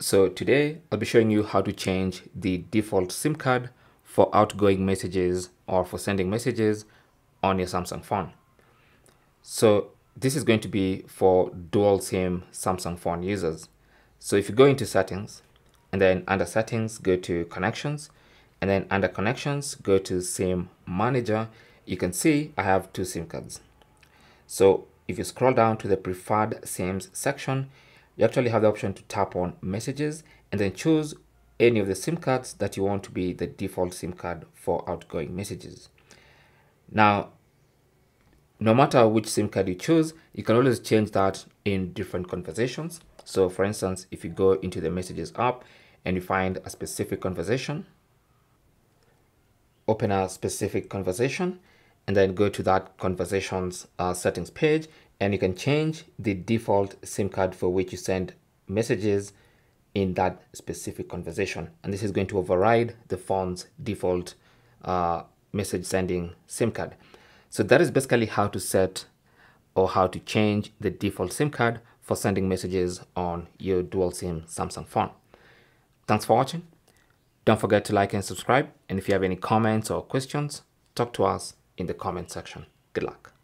So today I'll be showing you how to change the default SIM card for outgoing messages or for sending messages on your Samsung phone. So this is going to be for dual SIM Samsung phone users. So if you go into settings and then under settings, go to connections and then under connections, go to SIM manager, you can see I have two SIM cards. So if you scroll down to the preferred SIMs section, you actually have the option to tap on messages and then choose any of the SIM cards that you want to be the default SIM card for outgoing messages. Now, no matter which SIM card you choose, you can always change that in different conversations. So for instance, if you go into the messages app and you find a specific conversation, open a specific conversation and then go to that conversations uh, settings page and you can change the default SIM card for which you send messages in that specific conversation. And this is going to override the phone's default uh, message sending SIM card. So that is basically how to set or how to change the default SIM card for sending messages on your dual SIM Samsung phone. Thanks for watching. Don't forget to like and subscribe. And if you have any comments or questions, talk to us in the comment section. Good luck.